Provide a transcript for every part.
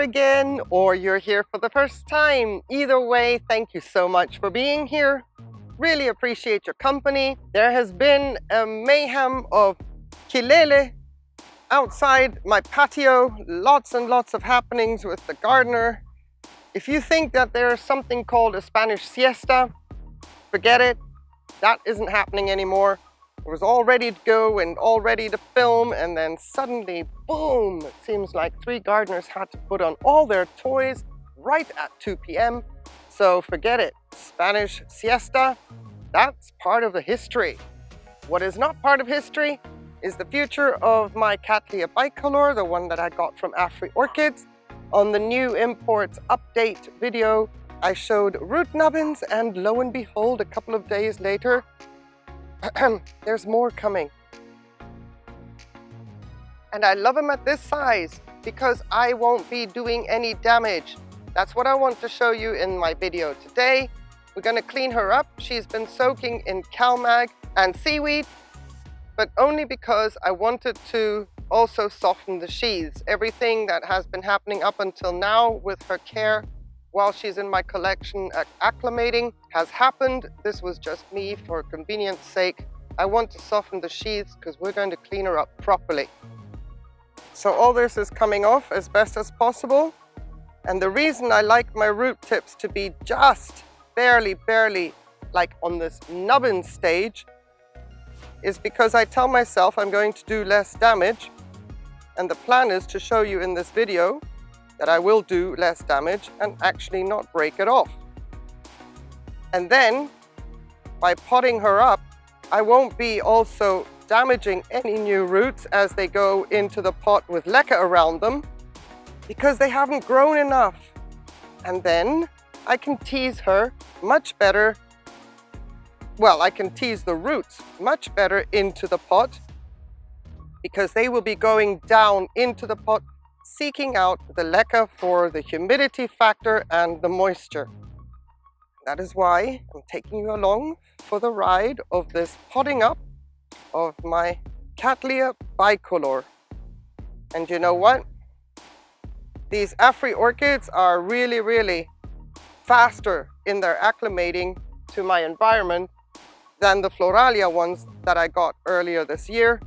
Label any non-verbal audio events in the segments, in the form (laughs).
again or you're here for the first time. Either way, thank you so much for being here. Really appreciate your company. There has been a mayhem of kilele outside my patio. Lots and lots of happenings with the gardener. If you think that there's something called a Spanish siesta, forget it. That isn't happening anymore. It was all ready to go and all ready to film and then suddenly, boom, it seems like three gardeners had to put on all their toys right at 2 p.m. So forget it, Spanish siesta, that's part of the history. What is not part of history is the future of my Cattleya bicolor, the one that I got from Afri Orchids. On the new imports update video, I showed root nubbins and lo and behold, a couple of days later, (clears throat) There's more coming. And I love them at this size because I won't be doing any damage. That's what I want to show you in my video today. We're gonna clean her up. She's been soaking in CalMag and seaweed, but only because I wanted to also soften the sheaths. Everything that has been happening up until now with her care while she's in my collection acclimating has happened. This was just me for convenience sake. I want to soften the sheaths because we're going to clean her up properly. So all this is coming off as best as possible. And the reason I like my root tips to be just barely, barely like on this nubbin stage is because I tell myself I'm going to do less damage. And the plan is to show you in this video that I will do less damage and actually not break it off. And then by potting her up, I won't be also damaging any new roots as they go into the pot with leca around them because they haven't grown enough. And then I can tease her much better. Well, I can tease the roots much better into the pot because they will be going down into the pot seeking out the leca for the humidity factor and the moisture. That is why I'm taking you along for the ride of this potting up of my Cattleya bicolor. And you know what? These Afri orchids are really, really faster in their acclimating to my environment than the Floralia ones that I got earlier this year,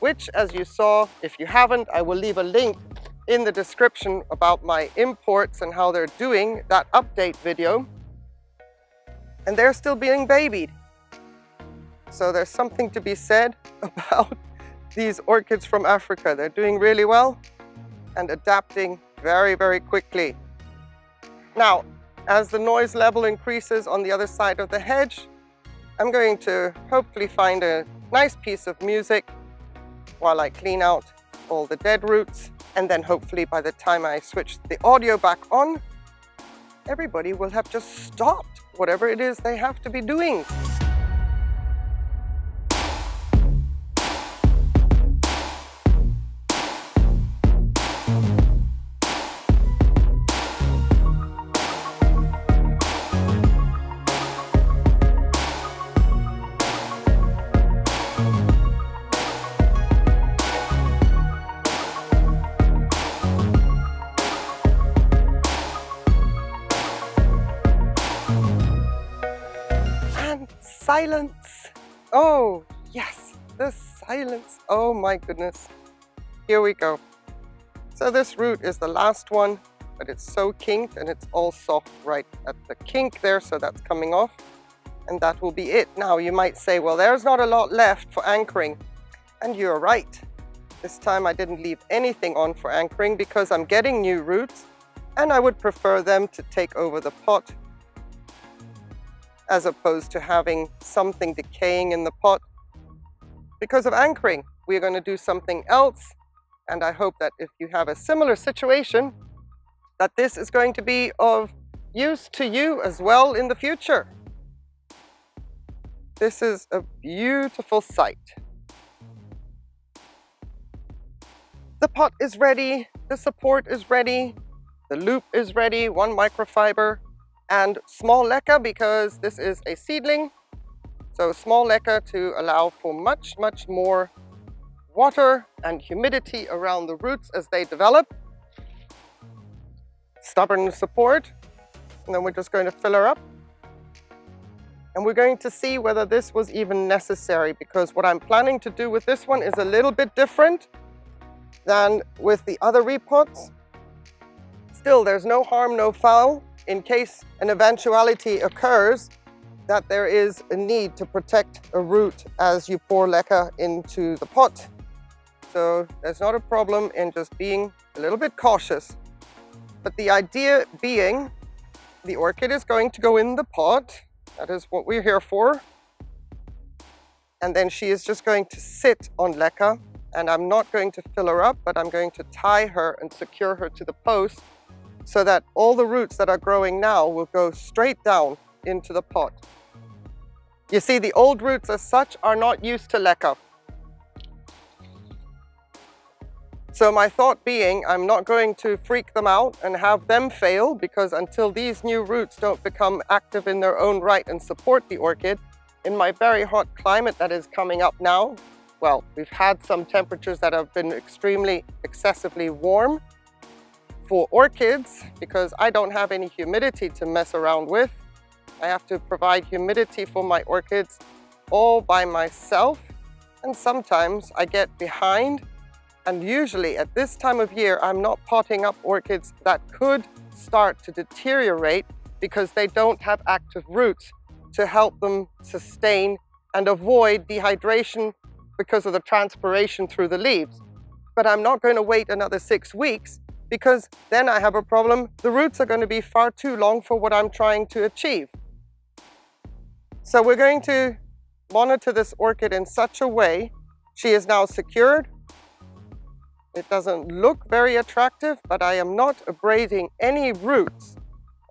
which as you saw, if you haven't, I will leave a link in the description about my imports and how they're doing, that update video. And they're still being babied. So there's something to be said (laughs) about these orchids from Africa. They're doing really well and adapting very, very quickly. Now, as the noise level increases on the other side of the hedge, I'm going to hopefully find a nice piece of music while I clean out all the dead roots and then hopefully by the time I switch the audio back on, everybody will have just stopped whatever it is they have to be doing. Silence. Oh, yes, the silence. Oh my goodness. Here we go. So this root is the last one, but it's so kinked and it's all soft right at the kink there, so that's coming off. And that will be it. Now you might say, well, there's not a lot left for anchoring. And you're right. This time I didn't leave anything on for anchoring because I'm getting new roots and I would prefer them to take over the pot as opposed to having something decaying in the pot. Because of anchoring, we're going to do something else. And I hope that if you have a similar situation, that this is going to be of use to you as well in the future. This is a beautiful sight. The pot is ready, the support is ready, the loop is ready, one microfiber, and small leca because this is a seedling. So small leca to allow for much, much more water and humidity around the roots as they develop. stubborn support. And then we're just going to fill her up. And we're going to see whether this was even necessary because what I'm planning to do with this one is a little bit different than with the other repots. Still, there's no harm, no foul in case an eventuality occurs that there is a need to protect a root as you pour leca into the pot. So there's not a problem in just being a little bit cautious. But the idea being the orchid is going to go in the pot. That is what we're here for. And then she is just going to sit on leca and I'm not going to fill her up, but I'm going to tie her and secure her to the post so that all the roots that are growing now will go straight down into the pot. You see, the old roots as such are not used to leca. So my thought being, I'm not going to freak them out and have them fail because until these new roots don't become active in their own right and support the orchid, in my very hot climate that is coming up now, well, we've had some temperatures that have been extremely excessively warm for orchids because I don't have any humidity to mess around with. I have to provide humidity for my orchids all by myself and sometimes I get behind and usually at this time of year I'm not potting up orchids that could start to deteriorate because they don't have active roots to help them sustain and avoid dehydration because of the transpiration through the leaves. But I'm not going to wait another six weeks because then I have a problem. The roots are going to be far too long for what I'm trying to achieve. So we're going to monitor this orchid in such a way. She is now secured. It doesn't look very attractive, but I am not abrading any roots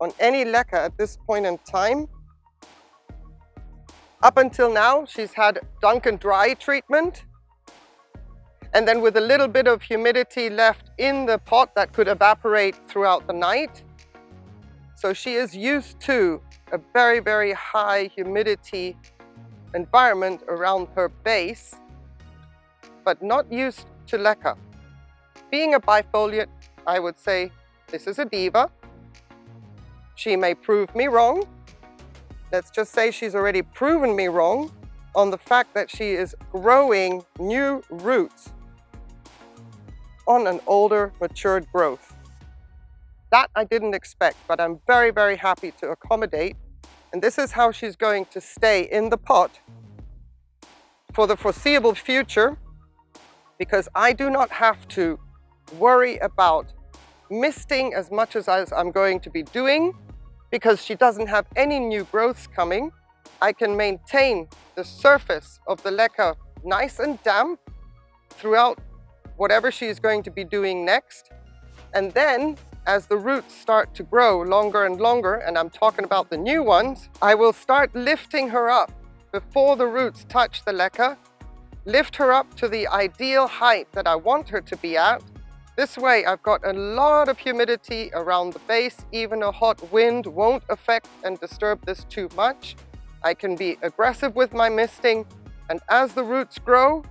on any leca at this point in time. Up until now, she's had dunk and dry treatment. And then with a little bit of humidity left in the pot that could evaporate throughout the night. So she is used to a very, very high humidity environment around her base, but not used to leca. Being a bifoliate, I would say this is a diva. She may prove me wrong, let's just say she's already proven me wrong on the fact that she is growing new roots on an older, matured growth. That I didn't expect, but I'm very, very happy to accommodate. And this is how she's going to stay in the pot for the foreseeable future because I do not have to worry about misting as much as I'm going to be doing because she doesn't have any new growths coming, I can maintain the surface of the leca nice and damp throughout whatever she is going to be doing next. And then as the roots start to grow longer and longer, and I'm talking about the new ones, I will start lifting her up before the roots touch the leca, lift her up to the ideal height that I want her to be at, this way I've got a lot of humidity around the base. Even a hot wind won't affect and disturb this too much. I can be aggressive with my misting and as the roots grow,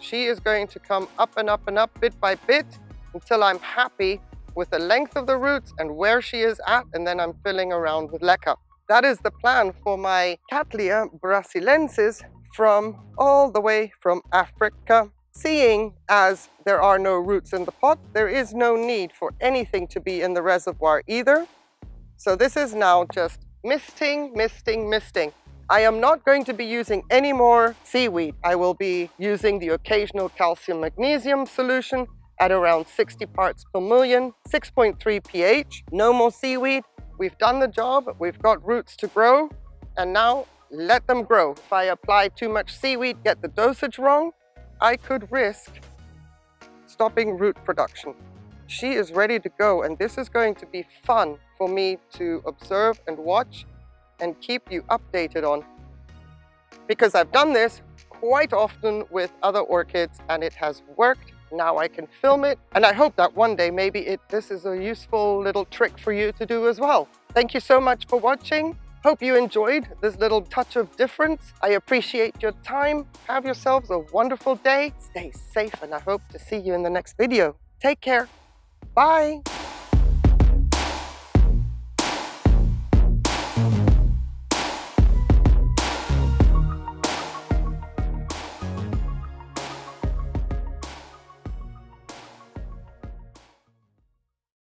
she is going to come up and up and up bit by bit until I'm happy with the length of the roots and where she is at and then I'm filling around with leca. That is the plan for my Cattleya brasiliensis from all the way from Africa Seeing as there are no roots in the pot, there is no need for anything to be in the reservoir either. So this is now just misting, misting, misting. I am not going to be using any more seaweed. I will be using the occasional calcium magnesium solution at around 60 parts per million, 6.3 pH, no more seaweed. We've done the job, we've got roots to grow, and now let them grow. If I apply too much seaweed, get the dosage wrong, I could risk stopping root production. She is ready to go and this is going to be fun for me to observe and watch and keep you updated on. Because I've done this quite often with other orchids and it has worked. Now I can film it and I hope that one day maybe it this is a useful little trick for you to do as well. Thank you so much for watching. Hope you enjoyed this little touch of difference. I appreciate your time. Have yourselves a wonderful day. Stay safe and I hope to see you in the next video. Take care. Bye.